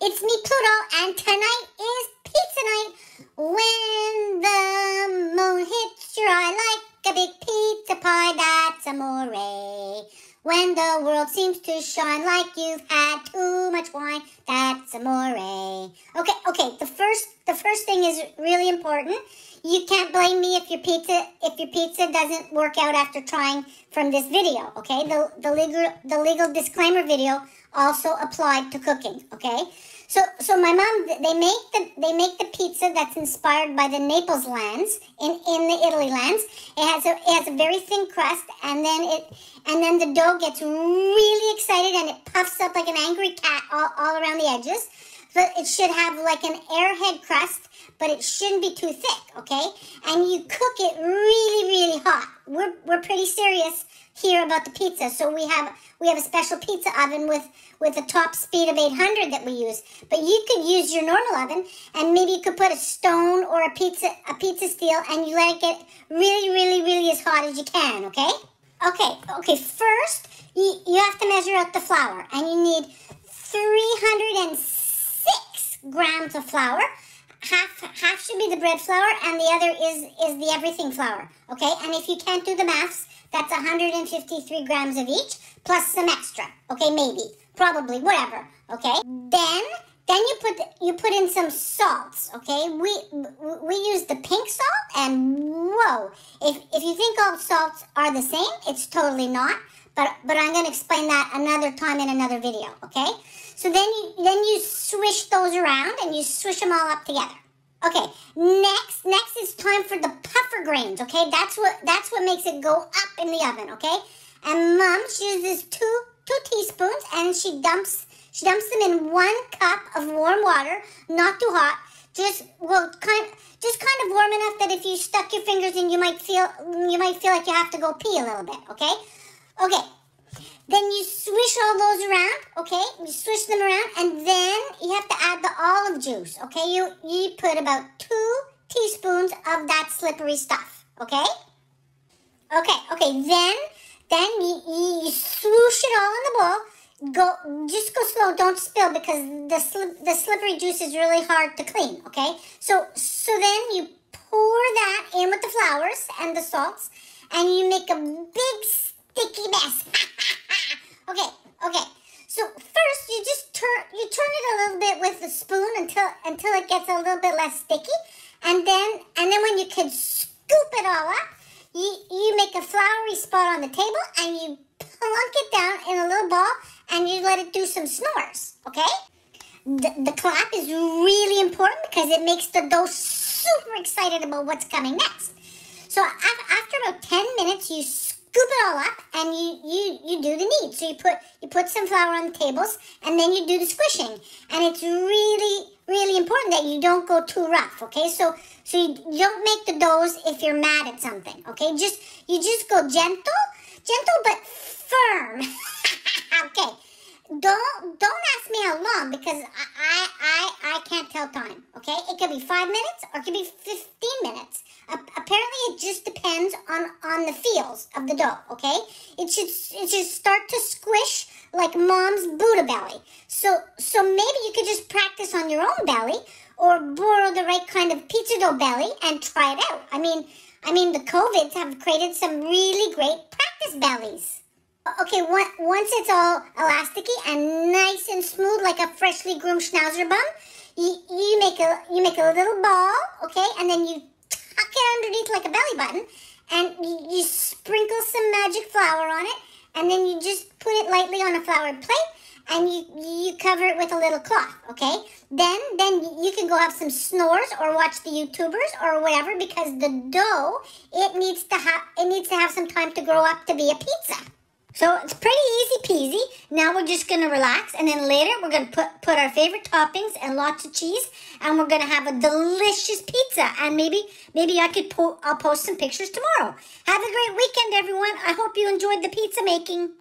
It's me, Pluto, and tonight is pizza night. When the moon hits your eye like a big pizza pie, that's amore. When the world seems to shine like you've had too much wine, that's amore. Okay, okay. The first, the first thing is really important. You can't blame me if your pizza, if your pizza doesn't work out after trying from this video. Okay, the the legal, the legal disclaimer video also applied to cooking. Okay, so so my mom they make the they make the pizza that's inspired by the Naples lands in in the Italy lands. It has a it has a very thin crust, and then it and then the dough gets really excited and it puffs up like an angry cat all, all around the edges. So it should have like an airhead crust, but it shouldn't be too thick. Okay, and you cook it really really hot. We're we're pretty serious here about the pizza. So we have we have a special pizza oven with with a top speed of 800 that we use. But you could use your normal oven, and maybe you could put a stone or a pizza a pizza steel, and you let it get really, really, really as hot as you can. Okay? Okay. Okay. First, you you have to measure out the flour, and you need 306 grams of flour half half should be the bread flour and the other is is the everything flour okay and if you can't do the maths that's 153 grams of each plus some extra. Okay, maybe, probably, whatever. Okay. Then then you put you put in some salts. Okay, we we use the pink salt, and whoa, if if you think all salts are the same, it's totally not. But but I'm gonna explain that another time in another video. Okay. So then you then you swish those around and you swish them all up together. Okay, next next is time for the puffer grains, okay? That's what that's what makes it go up in the oven, okay? And mom she uses two two teaspoons and she dumps she dumps them in one cup of warm water, not too hot. Just well kind just kind of warm enough that if you stuck your fingers in you might feel you might feel like you have to go pee a little bit, okay? Okay, then you those around, okay? You swish them around, and then you have to add the olive juice, okay? You you put about two teaspoons of that slippery stuff, okay? Okay, okay. Then then you, you swoosh it all in the bowl. Go, just go slow. Don't spill because the slip, the slippery juice is really hard to clean. Okay, so so then you pour that in with the flowers and the salts, and you make a big sticky mess. okay, okay. So first you just turn you turn it a little bit with the spoon until until it gets a little bit less sticky, and then and then when you can scoop it all up, you you make a floury spot on the table and you plunk it down in a little ball and you let it do some snores. Okay. The, the clap is really important because it makes the dough super excited about what's coming next. So after about 10 minutes, you scoop it all up and you, you, you do the knead. So you put you put some flour on the tables and then you do the squishing. And it's really, really important that you don't go too rough, okay? So so you, don't make the doughs if you're mad at something, okay? Just you just go gentle, gentle but firm. okay. Don't don't ask me how long because I, I I I can't tell time. Okay, it could be five minutes or it could be fifteen minutes. Uh, apparently, it just depends on on the feels of the dough. Okay, it should it should start to squish like mom's Buddha belly. So so maybe you could just practice on your own belly or borrow the right kind of pizza dough belly and try it out. I mean I mean the COVIDs have created some really great practice bellies. Okay, once it's all elasticy and nice and smooth like a freshly groomed schnauzer bum, you, you make a you make a little ball, okay, and then you it underneath like a belly button, and you, you sprinkle some magic flour on it, and then you just put it lightly on a floured plate, and you you cover it with a little cloth, okay? Then then you can go have some s'nores or watch the YouTubers or whatever because the dough it needs to have it needs to have some time to grow up to be a pizza. So it's pretty easy peasy. Now we're just gonna relax, and then later we're gonna put put our favorite toppings and lots of cheese, and we're gonna have a delicious pizza. And maybe maybe I could po- I'll post some pictures tomorrow. Have a great weekend, everyone. I hope you enjoyed the pizza making.